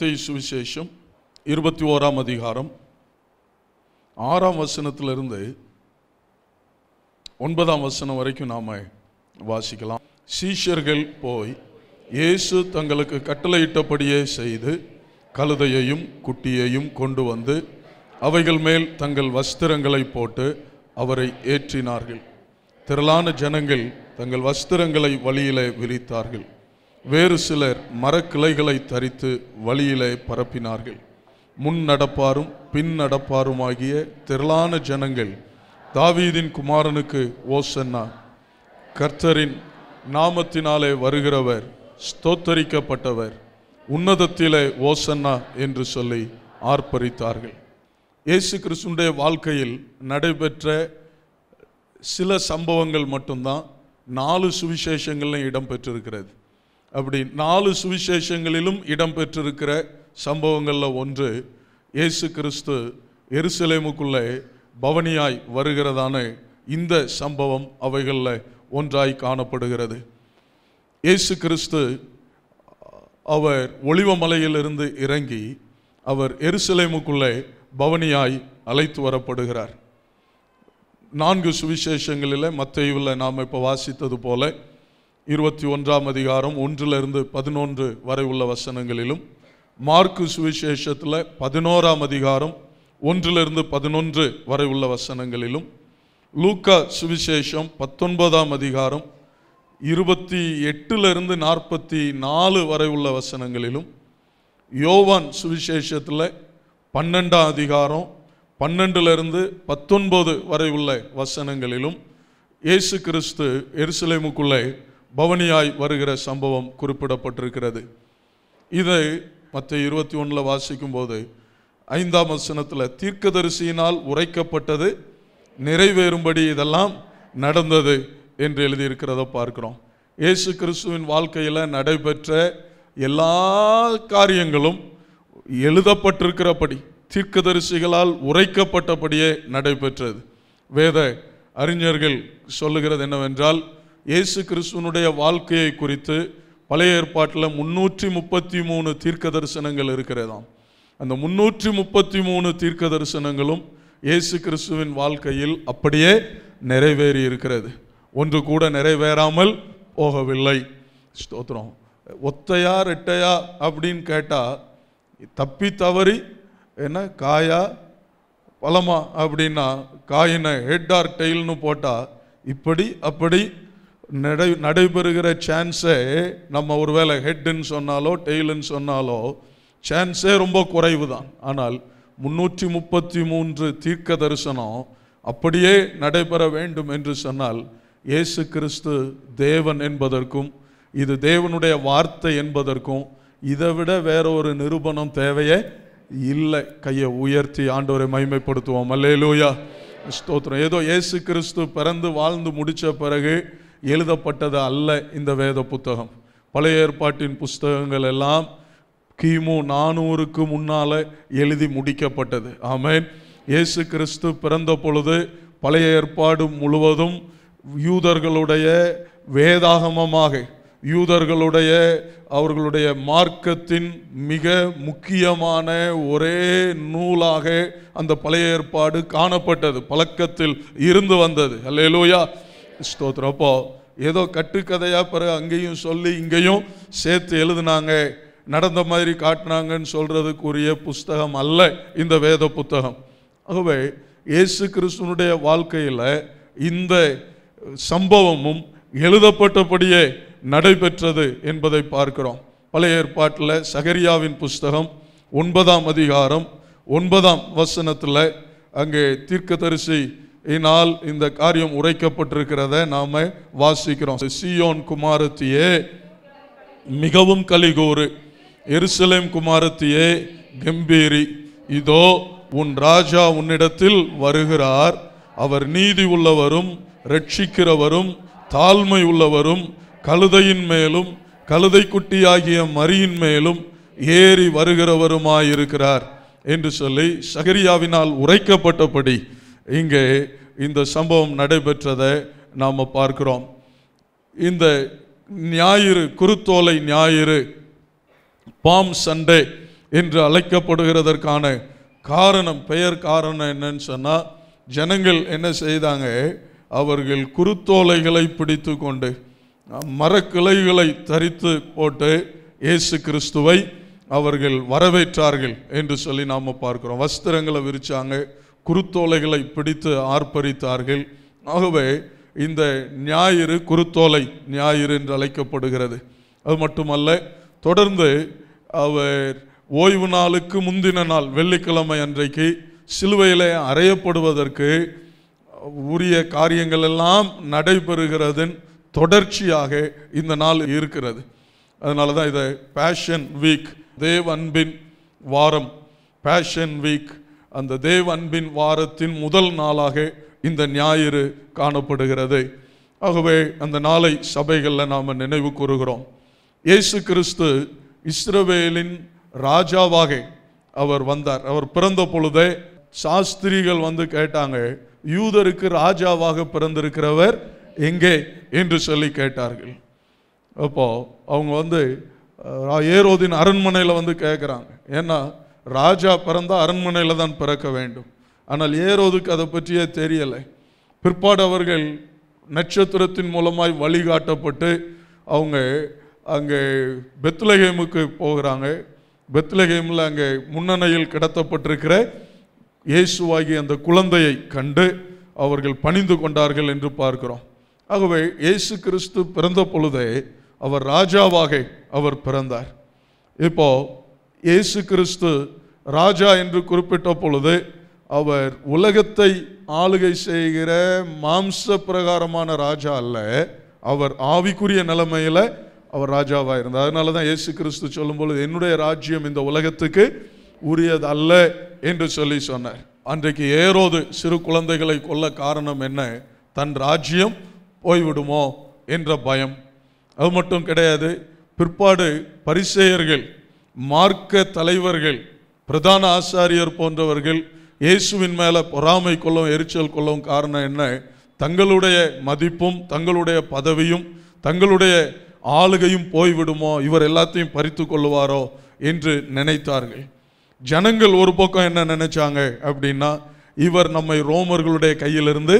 மத்திய சுவிசேஷம் இருபத்தி ஓராம் அதிகாரம் ஆறாம் வசனத்திலிருந்து ஒன்பதாம் வசனம் வரைக்கும் நாம் வாசிக்கலாம். சீஷர்கள் போய் இயேசு தங்களுக்கு கட்டளையிட்டபடியே செய்து கழுதையையும் குட்டியையும் கொண்டு வந்து அவைகள் மேல் தங்கள் வஸ்திரங்களை போட்டு அவரை ஏற்றினார்கள். திரளான ஜனங்கள் தங்கள் வஸ்திரங்களை வழியிலே விரித்தார்கள். வேறு சிலர் மரக்கிளைகளை தரித்து வழியிலே பரப்பினார்கள். முன் நடப்பாரும் பின் நடப்பாருமாகிய திரளான ஜனங்கள் தாவீதின் குமாரனுக்கு ஓசன்னா கர்த்தரின் நாமத்தினாலே வருகிறவர் ஸ்தோத்தரிக்கப்பட்டவர் உன்னதத்திலே ஓசன்னா என்று சொல்லி ஆர்ப்பரித்தார்கள். இயேசு கிறிஸ்துடைய வாழ்க்கையில் நடைபெற்ற சில சம்பவங்கள் மட்டும்தான் நாலு சுவிசேஷங்கள்லையும் இடம்பெற்றிருக்கிறது அப்படி நாலு சுவிசேஷங்களிலும் இடம்பெற்றிருக்கிற சம்பவங்களில் ஒன்று இயேசு கிறிஸ்து எருசலேமுக்குள்ளே பவனியாய் வருகிறதான இந்த சம்பவம் அவைகளில் ஒன்றாய் காணப்படுகிறது. இயேசு கிறிஸ்து அவர் ஒளிவமலையிலிருந்து இறங்கி அவர் எருசலேமுக்குள்ளே பவனியாய் அழைத்து வரப்படுகிறார். நான்கு சுவிசேஷங்களில் மத்தையில் நாம் இப்போ வாசித்தது போல இருபத்தி ஒன்றாம் அதிகாரம் ஒன்றிலிருந்து பதினொன்று வரை உள்ள வசனங்களிலும் மார்க்கு சுவிசேஷத்தில் பதினோராம் அதிகாரம் ஒன்றிலிருந்து பதினொன்று வரை உள்ள வசனங்களிலும் லூக்கா சுவிசேஷம் பத்தொன்பதாம் அதிகாரம் இருபத்தி எட்டுலேருந்து நாற்பத்தி நாலு வரை உள்ள வசனங்களிலும் யோவான் சுவிசேஷத்தில் பன்னெண்டாம் அதிகாரம் பன்னெண்டுலேருந்து பத்தொன்பது வரை உள்ள வசனங்களிலும் இயேசு கிறிஸ்து எருசலேமுக்குள்ளே பவனியாய் வருகிற சம்பவம் குறிப்பிடப்பட்டிருக்கிறது. இதை மற்ற இருபத்தி ஒன்றில் வாசிக்கும் போது ஐந்தாம் வசனத்தில் தீர்க்கதரிசியினால் உரைக்கப்பட்டது நிறைவேறும்படி இதெல்லாம் நடந்தது என்று எழுதியிருக்கிறத பார்க்கிறோம். இயேசு கிறிஸ்துவின் வாழ்க்கையில் நடைபெற்ற எல்லா காரியங்களும் எழுதப்பட்டிருக்கிறபடி தீர்க்கதரிசிகளால் உரைக்கப்பட்டபடியே நடைபெற்றது. வேத அறிஞர்கள் சொல்லுகிறது என்னவென்றால் இயேசு கிறிஸ்துவனுடைய வாழ்க்கையை குறித்து பழைய ஏற்பாட்டில் முன்னூற்றி முப்பத்தி மூணு தீர்க்க தரிசனங்கள் இருக்கிறதாம். அந்த முன்னூற்றி முப்பத்தி மூணு தீர்க்க தரிசனங்களும் இயேசு கிறிஸ்துவின் வாழ்க்கையில் அப்படியே நிறைவேறி இருக்கிறது. ஒன்று கூட நிறைவேறாமல் போகவில்லை. ஸ்தோத்திரம். ஒத்தையா ரெட்டையா அப்படின்னு கேட்டால் தப்பி தவறி என்ன காயா பழமா அப்படின்னா காயினை ஹெட் ஆர் டெயில்னு போட்டால் இப்படி அப்படி நடை நடைபெறுகிற சான்ஸே நம்ம ஒருவேளை ஹெட்டுன்னு சொன்னாலோ டெய்லுன்னு சொன்னாலோ சான்ஸே ரொம்ப குறைவு தான் ஆனால் முன்னூற்றி முப்பத்தி மூன்று தீர்க்க தரிசனம் அப்படியே நடைபெற வேண்டும் என்று சொன்னால் இயேசு கிறிஸ்து தேவன் என்பதற்கும் இது தேவனுடைய வார்த்தை என்பதற்கும் இதை விட வேற ஒரு நிரூபணம் தேவையே இல்லை. கையை உயர்த்தி ஆண்டவரை மைமைப்படுத்துவோம் அல்லேலூயா. ஸ்தோத்திரம். ஏதோ இயேசு கிறிஸ்து பிறந்து வாழ்ந்து முடித்த பிறகு எழுதப்பட்டது அல்ல இந்த வேத புத்தகம். பழைய ஏற்பாட்டின் புஸ்தகங்கள் எல்லாம் கிமு நானூறுக்கு முன்னால் எழுதி முடிக்கப்பட்டது. ஆமேன். இயேசு கிறிஸ்து பிறந்த பொழுது பழைய ஏற்பாடு முழுவதும் யூதர்களுடைய வேதாகமமாக யூதர்களுடைய அவர்களுடைய மார்க்கத்தின் மிக முக்கியமான ஒரே நூலாக அந்த பழைய ஏற்பாடு காணப்பட்டது பழக்கத்தில் இருந்து வந்தது. அல்லேலூயா ஸ்தோத்திரம் அப்போ. ஏதோ கட்டுக்கதையாக பிறகு அங்கேயும் சொல்லி இங்கேயும் சேர்த்து எழுதுனாங்க. நடந்த மாதிரி காட்டினாங்கன்னு சொல்கிறதுக்குரிய புஸ்தகம் அல்ல இந்த வேத புத்தகம். ஆகவே இயேசு கிறிஸ்துனுடைய வாழ்க்கையில் இந்த சம்பவமும் எழுதப்பட்டபடியே நடைபெற்றது என்பதை பார்க்கிறோம். பழைய ஏற்பாட்டில் சகரியாவின் புஸ்தகம் ஒன்பதாம் அதிகாரம் ஒன்பதாம் வசனத்தில் அங்கே தீர்க்கதரிசி இனால் இந்த காரியம் உரைக்கப்பட்டிருக்கிறத நாம வாசிக்கிறோம். சியோன் குமாரத்தியே மிகவும் கலிகூறு எருசலேம் குமாரத்தியே கம்பீரி. இதோ உன் ராஜா உன்னிடத்தில் வருகிறார். அவர் நீதி உள்ளவரும் ரட்சிக்கிறவரும் தாழ்மை உள்ளவரும் கழுதையின் மேலும் கழுதை குட்டியாகிய மரியின் மேலும் ஏறி வருகிறவருமாயிருக்கிறார். என்று சொல்லி சகரியாவினால் உரைக்கப்பட்டபடி இங்கே இந்த சம்பவம் நடைபெற்றதை நாம் பார்க்கிறோம். இந்த ஞாயிறு குருத்தோலை ஞாயிறு பாம் சண்டே என்று அழைக்கப்படுகிறதற்கான காரணம் பெயர் காரணம் என்னன்னு சொன்னால் ஜனங்கள் என்ன செய்தாங்க? அவர்கள் குருத்தோலைகளை பிடித்து கொண்டு மரக்கிளைகளை தரித்து போட்டு இயேசு கிறிஸ்துவை அவர்கள் வரவேற்றார்கள் என்று சொல்லி நாம் பார்க்கிறோம். வஸ்திரங்களை விரித்தாங்க குருத்தோலைகளை பிடித்து ஆர்ப்பரித்தார்கள். ஆகவே இந்த ஞாயிறு குருத்தோலை ஞாயிறு என்று அழைக்கப்படுகிறது. அது மட்டுமல்ல தொடர்ந்து அவர் ஓய்வு நாளுக்கு முந்தின நாள் வெள்ளிக்கிழமை அன்றைக்கு சிலுவையிலே அறையப்படுவதற்கு உரிய காரியங்கள் எல்லாம் நடைபெறுகிறதன் தொடர்ச்சியாக இந்த நாள் இருக்கிறது. அதனால தான் இதை பேஷன் வீக் தேவ் அன்பின் வாரம் பேஷன் வீக் அந்த தேவ அன்பின் வாரத்தின் முதல் நாளாக இந்த ஞாயிறு காணப்படுகிறது. ஆகவே அந்த நாளை சபைகளில் நாம் நினைவு கூறுகிறோம். இயேசு கிறிஸ்து இஸ்ரவேலின் ராஜாவாக அவர் வந்தார். அவர் பிறந்த பொழுதே சாஸ்திரிகள் வந்து கேட்டாங்க யூதருக்கு ராஜாவாக பிறந்திருக்கிறவர் எங்கே? என்று சொல்லி கேட்டார்கள். அப்போ அவங்க வந்து ஏரோதின் அரண்மனையில் வந்து கேட்குறாங்க ஏன்னா ராஜா பிறந்தால் அரண்மனையில் தான் பிறக்க வேண்டும். ஆனால் ஏரோதுக்கு அதை பற்றியே தெரியலை. பிற்பாடு அவர்கள் நட்சத்திரத்தின் மூலமாய் வழிகாட்டப்பட்டு அவங்க அங்கே பெத்லகேமுக்கு போகிறாங்க. பெத்லகேமில் அங்கே முன்னணையில் கிடத்தப்பட்டிருக்கிற இயேசுவாகி அந்த குழந்தையை கண்டு அவர்கள் பணிந்து கொண்டார்கள் என்று பார்க்கிறோம். ஆகவே இயேசு கிறிஸ்து பிறந்த பொழுதே அவர் ராஜாவாக அவர் பிறந்தார். இப்போது இயேசு கிறிஸ்து ராஜா என்று குறிப்பிட்ட பொழுது அவர் உலகத்தை ஆளுகை செய்கிற மாம்ச பிரகாரமான ராஜா அல்ல. அவர் ஆவிக்குரிய நிலைமையில் அவர் ராஜாவாக இருந்தார். அதனால தான் இயேசு கிறிஸ்து சொல்லும் பொழுது என்னுடைய ராஜ்யம் இந்த உலகத்துக்கு உரியது அல்ல என்று சொல்லி சொன்னார். அன்றைக்கு ஏறோது சிறு குழந்தைகளை கொல்ல காரணம் என்ன? தன் ராஜ்யம் போய்விடுமோ என்ற பயம். அது மட்டும் கிடையாது. பிற்பாடு பரிசேயர்கள் மார்க்க தலைவர்கள் பிரதான ஆசாரியர் போன்றவர்கள் இயேசுவின் மேலே பொறாமை கொள்ளவும் எரிச்சல் கொள்ளவும் காரணம் என்ன? தங்களுடைய மதிப்பும் தங்களுடைய பதவியும் தங்களுடைய ஆளுகையும் போய்விடுமோ? இவர் எல்லாத்தையும் பறித்து கொள்ளுவாரோ? என்று நினைத்தார்கள். ஜனங்கள் ஒரு பக்கம் என்ன நினைச்சாங்க அப்படின்னா இவர் நம்மை ரோமர்களுடைய கையிலிருந்து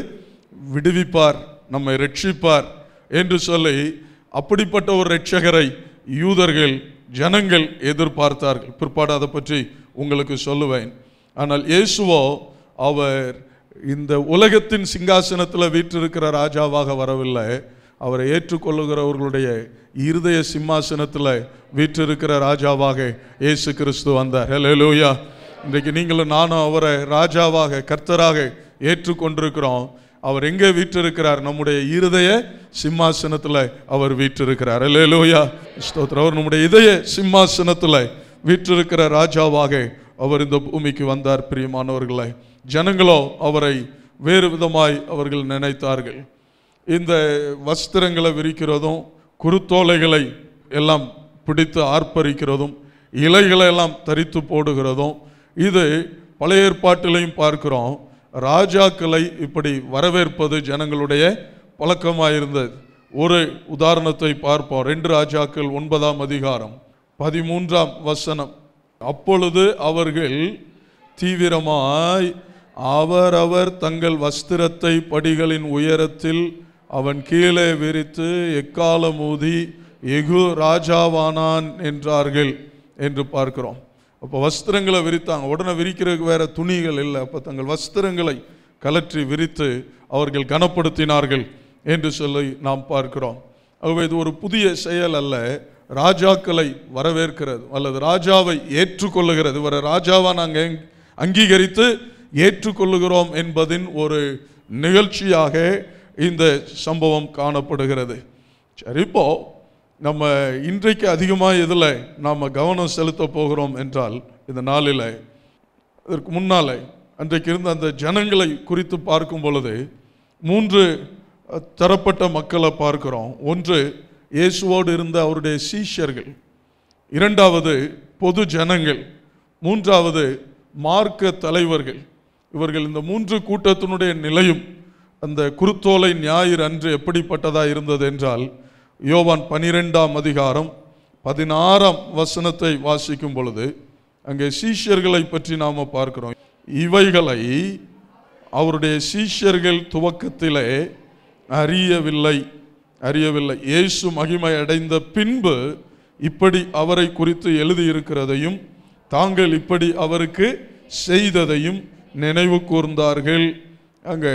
விடுவிப்பார் நம்மை ரட்சிப்பார் என்று சொல்லி அப்படிப்பட்ட ஒரு ரட்சகரை யூதர்கள் ஜனங்கள் எதிர்பார்த்தார்கள். பிற்பாடு அதை பற்றி உங்களுக்கு சொல்லுவேன். ஆனால் இயேசுவோ அவர் இந்த உலகத்தின் சிங்காசனத்தில் வீற்றிருக்கிற ராஜாவாக வரவில்லை. அவரை ஏற்றுக்கொள்ளுகிறவர்களுடைய இருதய சிம்மாசனத்தில் வீற்றிருக்கிற ராஜாவாக இயேசு கிறிஸ்து வந்தார். ஹalleluya இன்றைக்கு நீங்களும் நானும் அவரை ராஜாவாக கர்த்தராக ஏற்றுக்கொண்டிருக்கிறோம். அவர் எங்கே வீற்றிருக்கிறார்? நம்முடைய இருதய சிம்மாசனத்தில் அவர் வீற்றிருக்கிறார். ஹalleluya ஸ்தோத்திரம். அவர் நம்முடைய இதய சிம்மாசனத்தில் வீற்றிருக்கிற ராஜாவாக அவர் இந்த பூமிக்கு வந்தார் பிரியமானவர்களை. ஜனங்களோ அவரை வேறு விதமாய் அவர்கள் நினைத்தார்கள். இந்த வஸ்திரங்களை விரிக்கிறதும் குருத்தோலைகளை எல்லாம் பிடித்து ஆர்ப்பரிக்கிறதும் இலைகளை எல்லாம் தரித்து போடுகிறதும் இது பழைய ஏற்பாட்டிலையும் பார்க்கிறோம். ராஜாக்களை இப்படி வரவேற்பது ஜனங்களுடைய பழக்கமாயிருந்தது. ஒரு உதாரணத்தை பார்ப்போம். ரெண்டு ராஜாக்கள் ஒன்பதாம் அதிகாரம் பதிமூன்றாம் வசனம். அப்பொழுது அவர்கள் தீவிரமாய் அவரவர் தங்கள் வஸ்திரத்தை படிகளின் உயரத்தில் அவன் கீழே விரித்து எக்காலம் ஊதி எகு ராஜாவானான் என்றார்கள் என்று பார்க்கிறோம். அப்போ வஸ்திரங்களை விரித்தாங்க. உடனே விரிக்கிறதுக்கு வேறு துணிகள் இல்லை. அப்போ தங்கள் வஸ்திரங்களை கலற்றி விரித்து அவர்கள் கனப்படுத்தினார்கள் என்று சொல்லி நாம் பார்க்கிறோம். ஆகவே இது ஒரு புதிய செயல் அல்ல. ராஜாக்களை வரவேற்கிறது அல்லது ராஜாவை ஏற்றுக்கொள்ளுகிறது. இவரை ராஜாவை நாங்கள் அங்கீகரித்து ஏற்றுக்கொள்ளுகிறோம் என்பதின் ஒரு நிகழ்ச்சியாக இந்த சம்பவம் காணப்படுகிறது. சரி இப்போ நம்ம இன்றைக்கு அதிகமாக இதில் நாம் கவனம் செலுத்த போகிறோம் என்றால் இந்த நாளில் இதற்கு முன்னாலே அன்றைக்கு இருந்த அந்த ஜனங்களை குறித்து பார்க்கும் பொழுது மூன்று தரப்பட்ட மக்களை பார்க்கிறோம். ஒன்று இயேசுவோடு இருந்த அவருடைய சீஷர்கள். இரண்டாவது பொது ஜனங்கள். மூன்றாவது மார்க்க தலைவர்கள். இவர்கள் இந்த மூன்று கூட்டத்தினுடைய நிலையும் அந்த குருத்தோலை ஞாயிறு அன்று எப்படிப்பட்டதாக இருந்தது என்றால் யோவான் பனிரெண்டாம் அதிகாரம் பதினாறாம் வசனத்தை வாசிக்கும் பொழுது அங்கே சீஷர்களை பற்றி நாம் பார்க்கிறோம். இவைகளை அவருடைய சீஷர்கள் துவக்கத்திலே அறியவில்லை. அறியவில்லை. இயேசு மகிமை அடைந்த பின்பு இப்படி அவரை குறித்து எழுதியிருக்கிறதையும் தாங்கள் இப்படி அவருக்கு செய்ததையும் நினைவு கூர்ந்தார்கள். அங்கே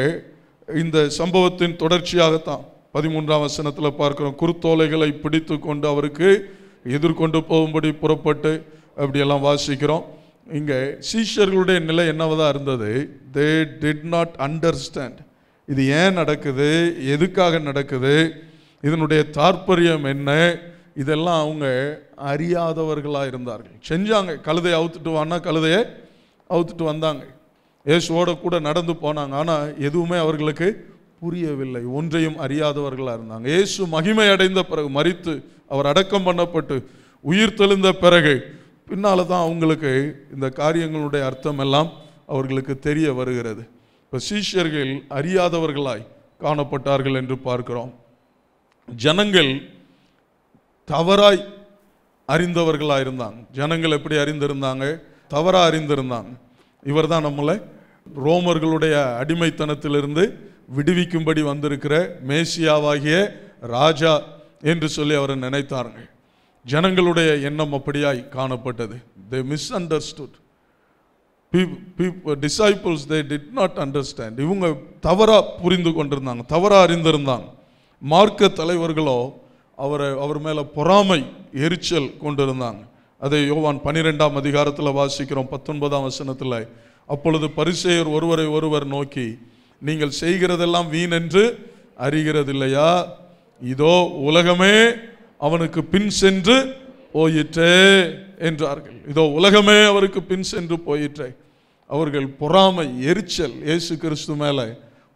இந்த சம்பவத்தின் தொடர்ச்சியாகத்தான் பதிமூன்றாம் வசனத்தில் பார்க்குறோம் குறுத்தோலைகளை பிடித்து கொண்டு அவருக்கு எதிர்கொண்டு போகும்படி புறப்பட்டு அப்படியெல்லாம் வாசிக்கிறோம். இங்கே சீஷர்களுடைய நிலை என்னவதாக இருந்தது? தே டிட் நாட் அண்டர்ஸ்டாண்ட் இது ஏன் நடக்குது? எதுக்காக நடக்குது? இதனுடைய தாற்பயம் என்ன? இதெல்லாம் அவங்க அறியாதவர்களாக இருந்தார்கள். செஞ்சாங்க. கழுதையை அவுத்துட்டு வானா கழுதையை அவுத்துட்டு வந்தாங்க. இயேசுவோட கூட நடந்து போனாங்க. ஆனால் எதுவுமே அவர்களுக்கு புரியவில்லை. ஒன்றையும் அறியாதவர்களாக இருந்தாங்க. இயேசு மகிமை அடைந்த பிறகு மறித்து அவர் அடக்கம் பண்ணப்பட்டு உயிர் தெளிந்த பிறகு பின்னால் தான் அவங்களுக்கு இந்த காரியங்களுடைய அர்த்தம் எல்லாம் அவர்களுக்கு தெரிய வருகிறது. இப்போ சீஷர்கள் அறியாதவர்களாய் காணப்பட்டார்கள் என்று பார்க்கிறோம். ஜனங்கள் தவறாய் அறிந்தவர்களாக இருந்தாங்க. ஜனங்கள் எப்படி அறிந்திருந்தாங்க? தவறாக அறிந்திருந்தாங்க. இவர் தான் நம்மளை ரோமர்களுடைய அடிமைத்தனத்திலிருந்து விடுவிக்கும்படி வந்திருக்கிற மேசியாவாகிய ராஜா என்று சொல்லி அவரை நினைத்தாருங்க ஜனங்களுடைய எண்ணம் அப்படியாய் காணப்பட்டது. They misunderstood disciples they did not understand இவங்க தவறாக புரிந்து கொண்டிருந்தாங்க தவறாக அறிந்திருந்தாங்க. மார்க்க தலைவர்களோ அவரை அவர் மேலே பொறாமை எரிச்சல் கொண்டிருந்தாங்க. அதை யோவான் பனிரெண்டாம் அதிகாரத்தில் வாசிக்கிறோம் பத்தொன்பதாம் வசனத்தில். அப்பொழுது பரிசெயர் ஒருவரை ஒருவர் நோக்கி நீங்கள் செய்கிறதெல்லாம் வீண் என்று அறிகிறதில்லையா? இதோ உலகமே அவனுக்கு பின் சென்று போயிற்றே என்றார்கள். இதோ உலகமே அவருக்கு பின் சென்று போயிற்றே. அவர்கள் பொறாமை எரிச்சல் இயேசு கிறிஸ்து மேலே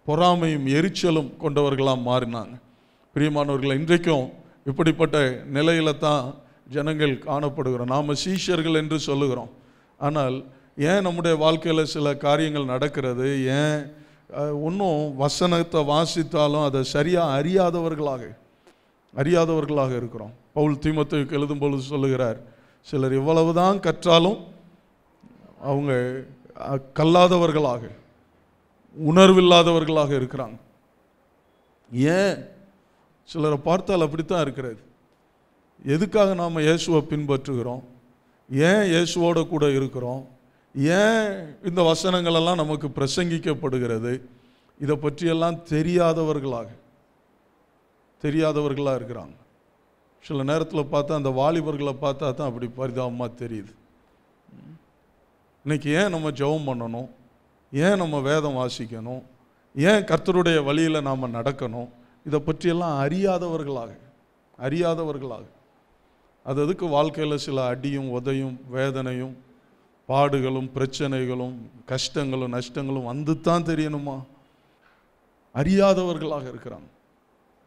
பொறாமையும் எரிச்சலும் கொண்டவர்களாக மாறினாங்க. பிரியமானவர்கள் இன்றைக்கும் இப்படிப்பட்ட நிலையில தான் ஜனங்கள் காணப்படுகிறோம். நாம் சீஷர்கள் என்று சொல்லுகிறோம். ஆனால் ஏன் நம்முடைய வாழ்க்கையில் சில காரியங்கள் நடக்கிறது? ஏன் ஒன்றும் வசனத்தை வாசித்தாலும் அதை சரியாக அறியாதவர்களாக அறியாதவர்களாக இருக்கிறோம். பவுல் தீமத்துக்கு எழுதும் பொழுது சொல்லுகிறார் சிலர் இவ்வளவுதான் கற்றாலும் அவங்க கல்லாதவர்களாக உணர்வில்லாதவர்களாக இருக்கிறாங்க. ஏன்? சிலரை பார்த்தால் அப்படித்தான் இருக்கிறது. எதுக்காக நாம் இயேசுவை பின்பற்றுகிறோம்? ஏன் இயேசுவோட கூட இருக்கிறோம்? ஏன் இந்த வசனங்களெல்லாம் நமக்கு பிரசங்கிக்கப்படுகிறது? இதை பற்றியெல்லாம் தெரியாதவர்களாக தெரியாதவர்களாக இருக்கிறாங்க. சில நேரத்தில் பார்த்தா அந்த வாலிபர்களை பார்த்தா தான் அப்படி பரிதாபமாக தெரியுது. இன்னைக்கு ஏன் நம்ம ஜெபம் பண்ணணும்? ஏன் நம்ம வேதம் வாசிக்கணும்? ஏன் கர்த்தருடைய வழியில் நாம் நடக்கணும்? இதை பற்றியெல்லாம் அறியாதவர்களாக அறியாதவர்களாக. அது அதுக்கு வாழ்க்கையில் சில அடியும் உதையும் வேதனையும் பாடுகளும் பிரச்சனைகளும் கஷ்டங்களும் நஷ்டங்களும் வந்து தான் தெரியணுமா? அறியாதவர்களாக இருக்கிறாங்க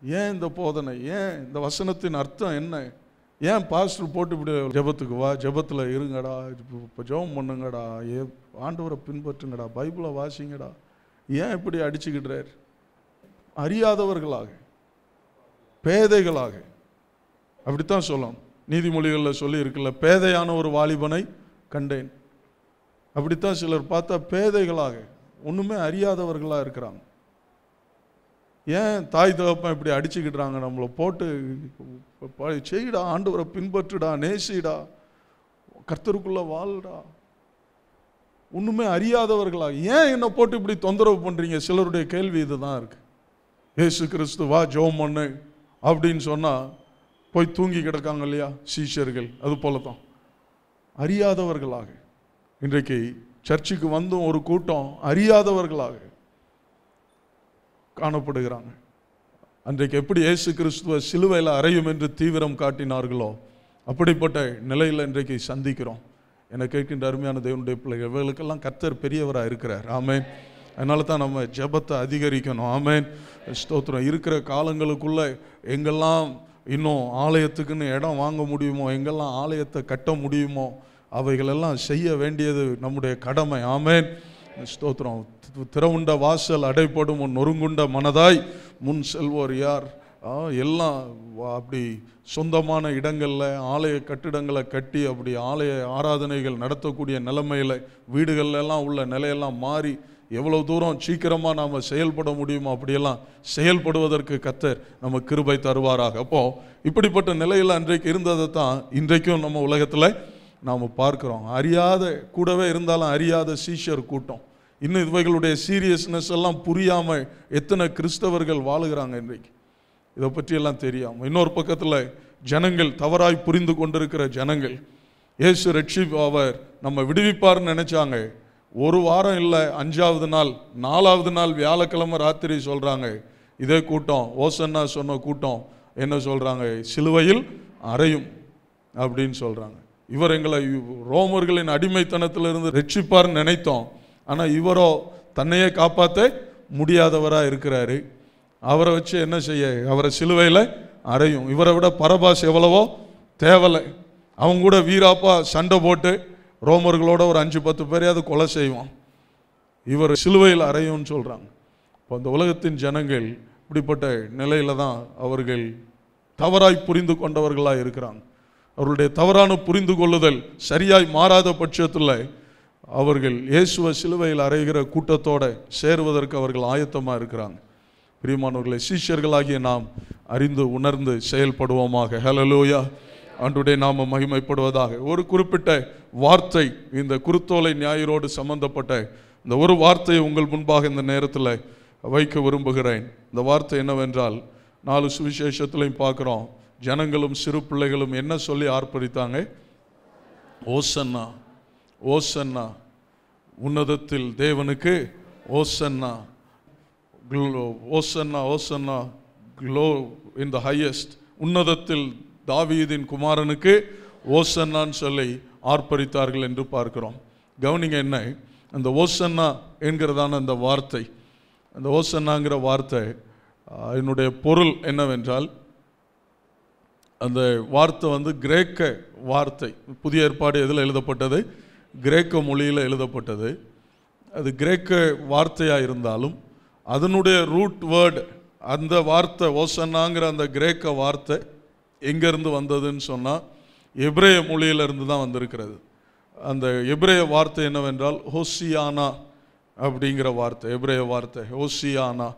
ஏன் இந்த போதனை? ஏன் இந்த வசனத்தின் அர்த்தம் என்ன? ஏன் பாஸ்டர் போட்டு இப்படி ஜெபத்துக்கு வா ஜெபத்தில் இருங்கடா இப்போ ஜெபம் பண்ணுங்கடா ஏ ஆண்டவரை பின்பற்றுங்கடா பைபிளை வாசிங்கடா. ஏன் இப்படி அடிச்சுக்கிடுறார்? அறியாதவர்களாக பேதைகளாக. அப்படித்தான் சொல்லணும். நீதிமொழிகளில் சொல்லி இருக்குல்ல பேதையான ஒரு வாலிபனை கண்டேன். அப்படித்தான் சிலர் பார்த்தா பேதைகளாக ஒன்றுமே அறியாதவர்களாக இருக்கிறாங்க. ஏன் தாய் தகப்பன் இப்படி அடிச்சுக்கிடுறாங்க நம்மளை போட்டு ப- செய்டா ஆண்டவரை பின்பற்றுடா நேசிடா கர்த்தருக்குள்ளே வாழ்டா. ஒன்றுமே அறியாதவர்களாக ஏன் என்னை போட்டு இப்படி தொந்தரவு பண்ணுறீங்க சிலருடைய கேள்வி இதுதான் இருக்கு. ஏசு கிறிஸ்து வா ஜோம் பண்ணு அப்படின்னு சொன்னால் போய் தூங்கி கிடக்காங்க இல்லையா? சீஷர்கள் அது போல தான் அறியாதவர்களாக. இன்றைக்கு சர்ச்சுக்கு வந்தும் ஒரு கூட்டம் அறியாதவர்களாக காணப்படுகிறாங்க. அன்றைக்கு எப்படி இயேசு கிறிஸ்துவ சிலுவையில் அறையும் என்று தீவிரம் காட்டினார்களோ அப்படிப்பட்ட நிலையில் இன்றைக்கு சந்திக்கிறோம். என கேட்கின்ற அருமையான தேவனுடைய பிள்ளைகள் இவர்களுக்கெல்லாம் கர்த்தர் பெரியவராக இருக்கிறார். ஆமேன். அதனால தான் நம்ம ஜெபத்தை அதிகரிக்கணும். ஆமேன். ஸ்தோத்திரம். இருக்கிற காலங்களுக்குள்ள எங்கெல்லாம் இன்னும் ஆலயத்துக்குன்னு இடம் வாங்க முடியுமோ எங்கெல்லாம் ஆலயத்தை கட்ட முடியுமோ அவைகளெல்லாம் செய்ய வேண்டியது நம்முடைய கடமை. ஆமேன். ஸ்தோத்திரம். திறவுண்ட வாசல் அடைப்படும் உன் நொறுங்குண்ட மனதாய் முன் செல்வோர் யார்? எல்லாம் அப்படி சொந்தமான இடங்களில் ஆலய கட்டிடங்களை கட்டி அப்படி ஆலய ஆராதனைகள் நடத்தக்கூடிய நிலைமையில் வீடுகள்லாம் எல்லாம் உள்ள நிலையெல்லாம் மாறி எவ்வளோ தூரம் சீக்கிரமாக நாம் செயல்பட முடியுமோ அப்படியெல்லாம் செயல்படுவதற்கு கத்தர் நம்ம கிருபை தருவாராக. அப்போது இப்படிப்பட்ட நிலையில் அன்றைக்கு இருந்ததை தான் இன்றைக்கும் நம்ம உலகத்தில் நாம் பார்க்குறோம். அறியாத கூடவே இருந்தாலும் அறியாத சீஷர் கூட்டம். இன்னும் இவைகளுடைய சீரியஸ்னஸ் எல்லாம் புரியாமல் எத்தனை கிறிஸ்தவர்கள் வாழுகிறாங்க இன்றைக்கு? இதை பற்றியெல்லாம் தெரியாமல் இன்னொரு பக்கத்தில் ஜனங்கள் தவறாய் புரிந்து கொண்டிருக்கிற ஜனங்கள். இயேசு ரட்சி அவர் நம்ம விடுவிப்பார்னு நினச்சாங்க. ஒரு வாரம் இல்லை அஞ்சாவது நாள் நாலாவது நாள் வியாழக்கிழமை ராத்திரி சொல்கிறாங்க இதே கூட்டம் ஓசன்னா சொன்ன கூட்டம் என்ன சொல்கிறாங்க சிலுவையில் அறையும் அப்படின்னு சொல்கிறாங்க இவர் எங்களை ரோமர்களின் அடிமைத்தனத்திலிருந்து ரட்சிப்பார்னு நினைத்தோம். ஆனால் இவரோ தன்னையே காப்பாற்ற முடியாதவராக இருக்கிறாரு. அவரை வச்சு என்ன செய்ய அவரை சிலுவையில் அறையும். இவரை விட பரபாஸ் எவ்வளவோ தேவலை. அவங்க கூட வீராப்பா சண்டை போட்டு ரோமர்களோட ஒரு அஞ்சு பத்து பேரையாவது கொலை செய்வோம். இவர் சிலுவையில் அறையும்னு சொல்கிறாங்க இப்போ அந்த உலகத்தின் ஜனங்கள் இப்படிப்பட்ட நிலையில தான் அவர்கள் தவறாய் புரிந்து கொண்டவர்களாக இருக்கிறாங்க. அவர்களுடைய தவறான புரிந்து கொள்ளுதல் சரியாய் மாறாத பட்சத்தில் அவர்கள் இயேசுவ சிலுவையில் அறைகிற கூட்டத்தோடு சேருவதற்கு அவர்கள் ஆயத்தமாக இருக்கிறாங்க. பிரியமானவர்களை சீஷர்களாகிய நாம் அறிந்து உணர்ந்து செயல்படுவோமாக. ஹலலோயா அன்றுடைய நாம மகிமைப்படுவதாக. ஒரு குறிப்பிட்ட வார்த்தை இந்த குருத்தோலை ஞாயிறோடு சம்பந்தப்பட்ட இந்த ஒரு வார்த்தையை உங்கள் முன்பாக இந்த நேரத்தில் வைக்க விரும்புகிறேன். இந்த வார்த்தை என்னவென்றால் நாலு சுவிசேஷத்துலையும் பார்க்குறோம். ஜனங்களும் சிறு பிள்ளைகளும் என்ன சொல்லி ஆர்ப்பரித்தாங்க? ஓசன்னா ஓசன்னா உன்னதத்தில் தேவனுக்கு ஓசன்னா ஓசன்னா ஓசன்னா க்ளோ இன் த ஹையஸ்ட் உன்னதத்தில் தாவீதின் குமாரனுக்கு ஓசன்னான்னு சொல்லி ஆர்ப்பரித்தார்கள் என்று பார்க்கிறோம். கவனிங்க என்ன? அந்த ஓசன்னா என்கிறதான அந்த வார்த்தை அந்த ஓசன்னாங்கிற வார்த்தை என்னுடைய பொருள் என்னவென்றால் அந்த வார்த்தை வந்து கிரேக்க வார்த்தை. புதிய ஏற்பாடு எதில் எழுதப்பட்டது? கிரேக்க மொழியில் எழுதப்பட்டது. அது கிரேக்க வார்த்தையாக இருந்தாலும் அதனுடைய ரூட் வேர்டு அந்த வார்த்தை ஓசன்னாங்கிற அந்த கிரேக்க வார்த்தை எங்கேருந்து வந்ததுன்னு சொன்னால் எப்ரேய மொழியிலிருந்து தான் வந்திருக்கிறது. அந்த எப்ரேய வார்த்தை என்னவென்றால் ஹோசியானா அப்படிங்கிற வார்த்தை எப்ரேய வார்த்தை ஹோசியானா.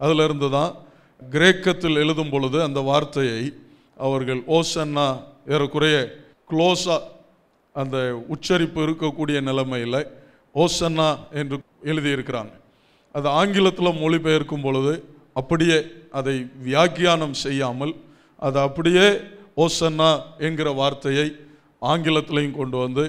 அதிலிருந்து தான் கிரேக்கத்தில் எழுதும் பொழுது அந்த வார்த்தையை அவர்கள் ஓசன்னா ஏறக்குறைய க்ளோஸாக அந்த உச்சரிப்பு இருக்கக்கூடிய நிலைமையில் ஓசன்னா என்று எழுதியிருக்கிறாங்க. அது ஆங்கிலத்தில் மொழிபெயர்க்கும் பொழுது அப்படியே அதை வியாக்கியானம் செய்யாமல் அது அப்படியே ஓசன்னா என்கிற வார்த்தையை ஆங்கிலத்திலையும் கொண்டு வந்து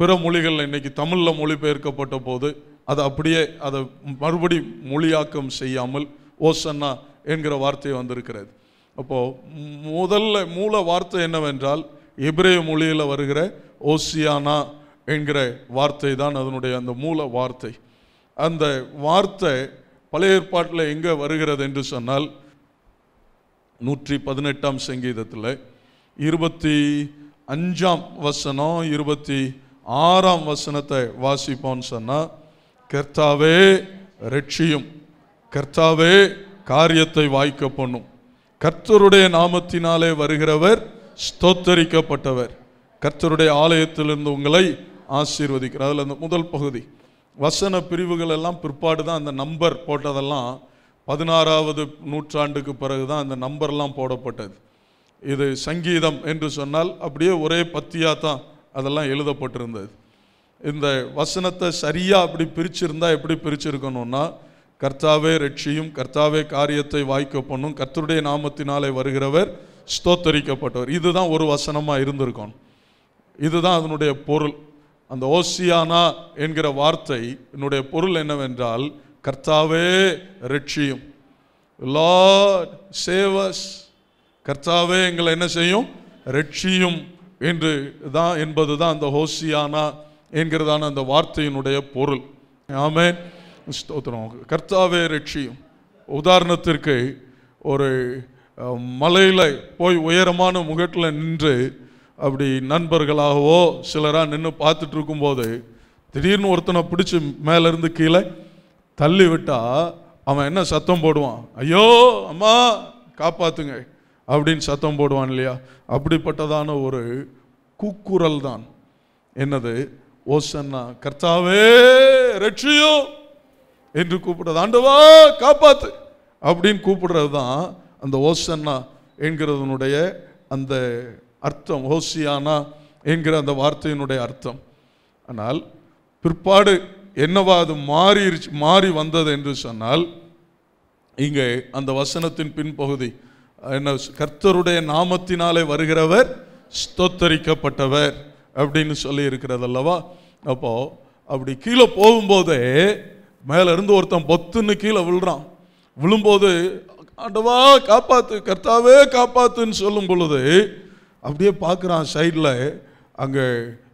பிற மொழிகளில் இன்னைக்கு தமிழில் மொழிபெயர்க்கப்பட்ட போது அது அப்படியே அதை மறுபடி மொழியாக்கம் செய்யாமல் ஓசன்னா என்கிற வார்த்தை வந்திருக்கிறது. அப்போது முதல்ல மூல வார்த்தை என்னவென்றால் எபிரேய மொழியில் வருகிற ஓசியானா என்கிற வார்த்தை தான் அதனுடைய அந்த மூல வார்த்தை. அந்த வார்த்தை பழைய ஏற்பாட்டில் எங்கே வருகிறது என்று சொன்னால் நூற்றி பதினெட்டாம் சங்கீதத்தில் இருபத்தி அஞ்சாம் வசனம் இருபத்தி ஆறாம் வசனத்தை வாசிப்போம்னு சொன்னால் கர்த்தாவே ரட்சியும் கர்த்தாவே காரியத்தை வாய்க்க பண்ணும். கர்த்தருடைய நாமத்தினாலே வருகிறவர் ஸ்தோத்தரிக்கப்பட்டவர். கர்த்தருடைய ஆலயத்திலிருந்து உங்களை ஆசீர்வதிக்கிறார். அதில் அந்த முதல் பகுதி. வசன பிரிவுகள் எல்லாம் பிற்பாடு தான் அந்த நம்பர் போட்டதெல்லாம் பதினாறாவது நூற்றாண்டுக்கு பிறகு தான் அந்த நம்பர்லாம் போடப்பட்டது. இது சங்கீதம் என்று சொன்னால் அப்படியே ஒரே பத்தியாக தான் அதெல்லாம் எழுதப்பட்டிருந்தது. இந்த வசனத்தை சரியாக அப்படி பிரிச்சிருந்தா எப்படி பிரிச்சிருக்கணும்னா கர்த்தாவே ரட்சியும் கர்த்தாவே காரியத்தை வாய்க்க பண்ணும் கர்த்தருடைய நாமத்தினாலே வருகிறவர் ஸ்தோத்தரிக்கப்பட்டவர். இதுதான் ஒரு வசனமாக இருந்திருக்கணும். இதுதான் அதனுடைய பொருள். அந்த ஓசியானா என்கிற வார்த்தை என்னுடைய பொருள் என்னவென்றால் கர்த்தாவே ரட்சியும். லார்ட் சேவஸ் கர்த்தாவே எங்களை என்ன செய்யும்? ரட்சியும் என்று தான் என்பது தான் அந்த ஹோசியானா என்கிறதான அந்த வார்த்தையினுடைய பொருள். ஆமென். ஸ்தோத்திரம். கர்த்தாவே ரட்சியும் உதாரணத்திற்கு ஒரு மலையில் போய் உயரமான முகட்டில் நின்று அப்படி நண்பர்களாகவோ சிலராக நின்று பார்த்துட்டு இருக்கும்போது திடீர்னு ஒருத்தனை பிடிச்சி மேலேருந்து கீழே தள்ளி விட்டா அவன் என்ன சத்தம் போடுவான்? ஐயோ அம்மா காப்பாத்துங்க அப்படின்னு சத்தம் போடுவான் இல்லையா? அப்படிப்பட்டதான ஒரு கூக்குரல் தான் என்னது? ஓசன்னா கர்த்தாவே ரட்சியோ! என்று கூப்பிடுறது. ஆண்டவா காப்பாத்து! அப்படின்னு கூப்பிடுறது தான் அந்த ஓசன்னா என்கிறதனுடைய அந்த அர்த்தம். ஓசியானா என்கிற அந்த வார்த்தையினுடைய அர்த்தம். ஆனால் பிற்பாடு என்னவா அது மாறிடுச்சு மாறி வந்தது என்று சொன்னால் இங்கே அந்த வசனத்தின் பின்பகுதி என்ன கர்த்தருடைய நாமத்தினாலே வருகிறவர் ஸ்தோத்தரிக்கப்பட்டவர் அப்படின்னு சொல்லி இருக்கிறது அல்லவா? அப்போ அப்படி கீழே போகும்போதே மேலே இருந்து ஒருத்தன் பொத்துன்னு கீழே விழுறான். விழும்போது ஆண்டவா காப்பாத்து கர்த்தாவே காப்பாத்துன்னு சொல்லும் பொழுது அப்படியே பார்க்குறான் சைடில் அங்கே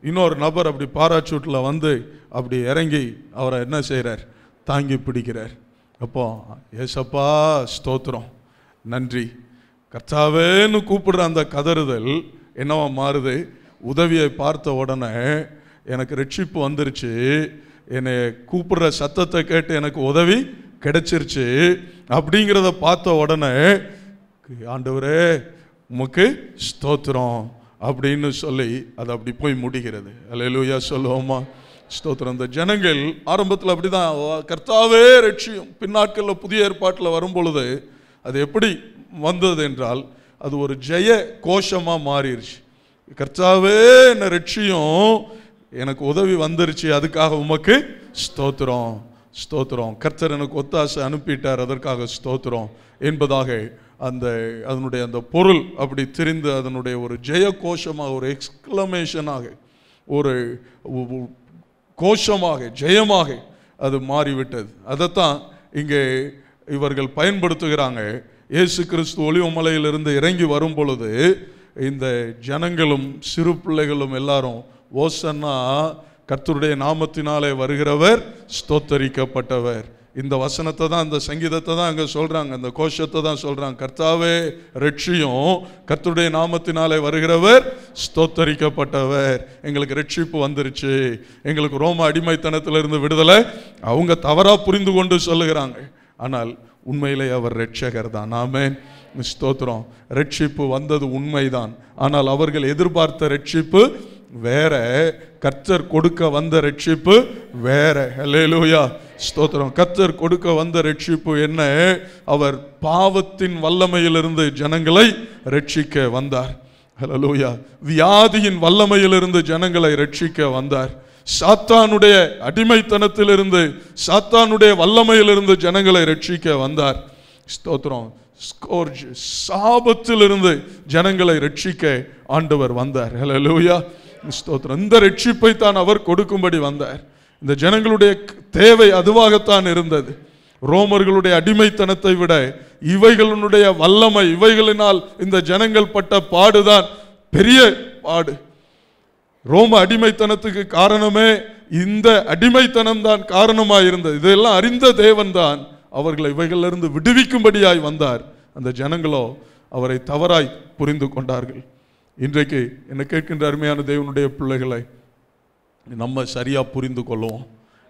இன்னொரு நபர் அப்படி பாராச்சூட்டில் வந்து அப்படி இறங்கி அவரை என்ன செய்கிறார்? தாங்கி பிடிக்கிறார். அப்போ ஏசப்பா ஸ்தோத்திரம். நன்றி. கர்த்தாவேன்னு கூப்பிடுற அந்த கதறுதல் என்னவா மாறுது. உதவியை பார்த்த உடனே எனக்கு ரட்சிப்பு வந்துருச்சு. என்னை கூப்பிடுற சத்தத்தை கேட்டு எனக்கு உதவி கிடைச்சிருச்சு அப்படிங்கிறத பார்த்த உடனே ஆண்டவரே உமக்கு ஸ்தோத்திரம் அப்படின்னு சொல்லி அது அப்படி போய் முடிகிறது. அல்லேலூயா சொல்லுவோமா? ஸ்தோத்திரம். இந்த ஜனங்கள் ஆரம்பத்தில் அப்படிதான் கர்த்தாவே ரட்சியும். பின்னாட்களில் புதிய ஏற்பாட்டில் வரும் பொழுது அது எப்படி வந்தது என்றால் அது ஒரு ஜெய கோஷமாக மாறிடுச்சு கர்த்தாவே என்ன ரட்சியும் எனக்கு உதவி வந்துருச்சு அதுக்காக உமக்கு ஸ்தோத்திரம். ஸ்தோத்திரம். கர்த்தர் எனக்கு ஒத்தாசை அனுப்பிட்டார் அதற்காக ஸ்தோத்திரம் என்பதாக அந்த அதனுடைய அந்த பொருள் அப்படி தெரிந்து அதனுடைய ஒரு ஜெய கோஷமாக ஒரு எக்ஸ்க்ளமேஷனாக ஒரு கோஷமாக ஜெயமாக அது மாறிவிட்டது. அதைத்தான் இங்கே இவர்கள் பயன்படுத்துகிறாங்க. இயேசு கிறிஸ்து ஒளிவமலையிலிருந்து இறங்கி வரும் பொழுது இந்த ஜனங்களும் சிறு பிள்ளைகளும் எல்லாரும் ஓசன்னா கர்த்தருடைய நாமத்தினாலே வருகிறவர் ஸ்தோத்தரிக்கப்பட்டவர். இந்த வசனத்தை தான் இந்த சங்கீதத்தை தான் அங்கே சொல்கிறாங்க அந்த கோஷத்தை தான் சொல்கிறாங்க கர்த்தாவே ரட்சியும் கர்த்தருடைய நாமத்தினாலே வருகிறவர் ஸ்தோத்தரிக்கப்பட்டவர். எங்களுக்கு ரட்சிப்பு வந்துருச்சு. எங்களுக்கு ரோம அடிமைத்தனத்திலிருந்து விடுதலை. அவங்க தவறாக புரிந்து கொண்டு சொல்லுகிறாங்க. ஆனால் உண்மையிலே அவர் ரட்சகர் தான். நாமே ஸ்தோத்திரம். ரட்சிப்பு வந்தது உண்மைதான். ஆனால் அவர்கள் எதிர்பார்த்த ரட்சிப்பு வேற கர்த்தர் கொடுக்க வந்த ரட்சிப்பு வேற. ஹலேலூயா ஸ்தோத்திரம். கர்த்தர் கொடுக்க வந்த ரட்சிப்பு என்ன? அவர் பாவத்தின் வல்லமையிலிருந்து ஜனங்களை ரட்சிக்க வந்தார். ஹலலூயா வியாதியின் வல்லமையிலிருந்து ஜனங்களை ரட்சிக்க வந்தார். சாத்தானுடைய அடிமைத்தனத்திலிருந்து சாத்தானுடைய வல்லமையிலிருந்து ஜனங்களை ரட்சிக்க வந்தார். ஸ்தோத்திரம். ஸ்கோர்ஜ் சாபத்திலிருந்து ஜனங்களை ரட்சிக்க ஆண்டவர் வந்தார். ஹலலூயா ஸ்தோத்திரம். இந்த ரட்சிப்பை தான் அவர் கொடுக்கும்படி வந்தார். இந்த ஜனங்களுடைய தேவை அதுவாகத்தான் இருந்தது. ரோமர்களுடைய அடிமைத்தனத்தை விட இவைகளினுடைய வல்லமை இவைகளினால் இந்த ஜனங்கள் பட்ட பாடுதான் பெரிய பாடு. ரோம அடிமைத்தனத்துக்கு காரணமே இந்த அடிமைத்தனம் தான் காரணமாக இருந்தது இதெல்லாம் அறிந்த தேவன் தான் அவர்களை இவைகளிலிருந்து விடுவிக்கும்படியாய் வந்தார். அந்த ஜனங்களோ அவரை தவறாய் புரிந்து கொண்டார்கள். இன்றைக்கு என்னை கேட்கின்ற அருமையான தேவனுடைய பிள்ளைகளை நம்ம சரியாக புரிந்து கொள்ளுவோம்.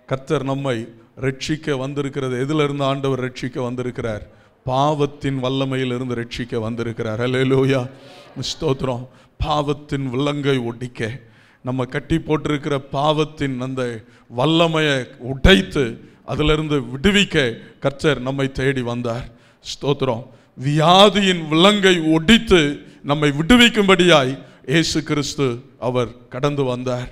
கர்த்தர் நம்மை ரட்சிக்க வந்திருக்கிறது. எதிலிருந்து ஆண்டவர் ரட்சிக்க வந்திருக்கிறார்? பாவத்தின் வல்லமையிலிருந்து ரட்சிக்க வந்திருக்கிறார். அல்லேலூயா ஸ்தோத்திரம். பாவத்தின் வில்லங்கை ஒடிக்க நம்ம கட்டி போட்டிருக்கிற பாவத்தின் அந்த வல்லமையை உடைத்து அதிலிருந்து விடுவிக்க கர்த்தர் நம்மை தேடி வந்தார். ஸ்தோத்திரம். வியாதியின் விலங்கை ஒடித்து நம்மை விடுவிக்கும்படியாய் இயேசு கிறிஸ்து அவர் கடந்து வந்தார்.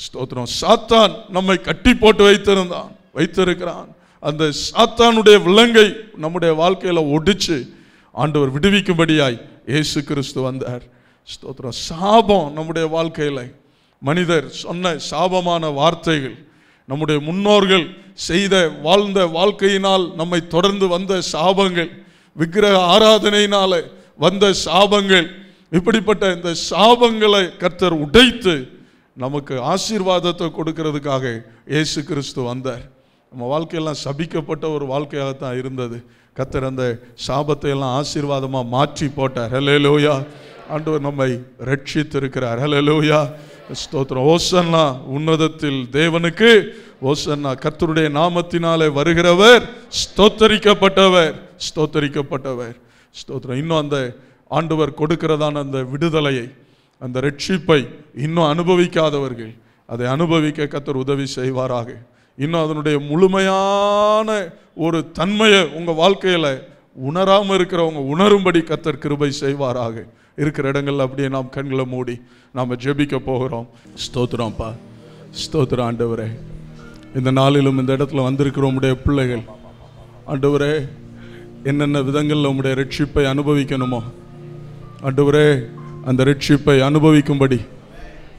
ஸ்தோத்திரம். சாத்தான் நம்மை கட்டி போட்டு வைத்திருந்தான் வைத்திருக்கிறான். அந்த சாத்தானுடைய விலங்கை நம்முடைய வாழ்க்கையில் ஒடிச்சு ஆண்டவர் விடுவிக்கும்படியாய் இயேசு கிறிஸ்து வந்தார். ஸ்தோத்திரம். சாபம் நம்முடைய வாழ்க்கையில். மனிதர் சொன்ன சாபமான வார்த்தைகள் நம்முடைய முன்னோர்கள் செய்த வாழ்ந்த வாழ்க்கையினால் நம்மை தொடர்ந்து வந்த சாபங்கள் விக்கிரக ஆராதனையினால வந்த சாபங்கள் இப்படிப்பட்ட இந்த சாபங்களை கர்த்தர் உடைத்து நமக்கு ஆசீர்வாதத்தை கொடுக்கறதுக்காக இயேசு கிறிஸ்து வந்தார். நம்ம வாழ்க்கையெல்லாம் சபிக்கப்பட்ட ஒரு வாழ்க்கையாகத்தான் இருந்தது. கத்தர் அந்த சாபத்தை எல்லாம் ஆசீர்வாதமாக மாற்றி போட்டார். ஹalleluya. ஆண்டவர் நம்மை ரட்சித்திருக்கிறார். ஹalleluya. ஸ்தோத்திரம். ஓசன்னா உன்னதத்தில் தேவனுக்கு ஓசன்னா கர்த்தருடைய நாமத்தினாலே வருகிறவர் ஸ்தோத்தரிக்கப்பட்டவர். ஸ்தோத்தரிக்கப்பட்டவர். ஸ்தோத்திரம். இன்னும் அந்த ஆண்டவர் கொடுக்கிறதான அந்த விடுதலையை அந்த ரட்சிப்பை இன்னும் அனுபவிக்காதவர்கள் அதை அனுபவிக்க கத்தர் உதவி செய்வாராக. இன்னும் அதனுடைய முழுமையான ஒரு தன்மையை உங்கள் வாழ்க்கையில் உணராமல் இருக்கிறவங்க உணரும்படி கத்தர் கிருபை செய்வாராக. இருக்கிற இடங்கள்ல அப்படியே நாம் கண்களை மூடி நாம் ஜெபிக்க போகிறோம். ஸ்தோத்திரம்ப்பா ஸ்தோத்திரம் ஆண்டவரே. இந்த நாளிலும் இந்த இடத்துல வந்திருக்கிறோம் பிள்ளைகள். ஆண்டவரே என்னென்ன விதங்களில் உம்முடைய ரட்சிப்பை அனுபவிக்கணுமோ ஆண்டவரே அந்த ரட்சிப்பை அனுபவிக்கும்படி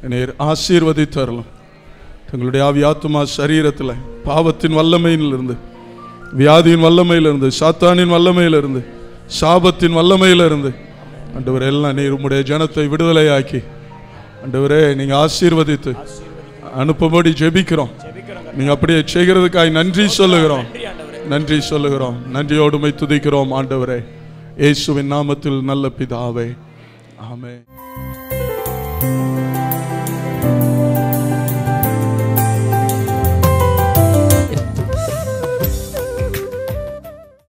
என்னை ஆசீர்வதித்தரலாம். தங்களுடைய ஆவி ஆத்துமா சரீரத்தில் பாவத்தின் வல்லமையிலிருந்து வியாதியின் வல்லமையிலிருந்து சாத்தானின் வல்லமையிலிருந்து சாபத்தின் வல்லமையிலிருந்து அன்றுவரே எல்லாம் நீர் உம்முடைய ஜனத்தை விடுதலையாக்கி அன்றுவரே நீங்கள் ஆசீர்வதித்து அனுப்பும்படி ஜெபிக்கிறோம். நீங்கள் அப்படியே செய்கிறதுக்காய் நன்றி சொல்லுகிறோம். நன்றி சொல்லுகிறோம். நன்றியோடுமை துதிக்கிறோம் ஆண்டவரே. இயேசுவின் நாமத்தில் நல்ல பிதாவே. ஆமே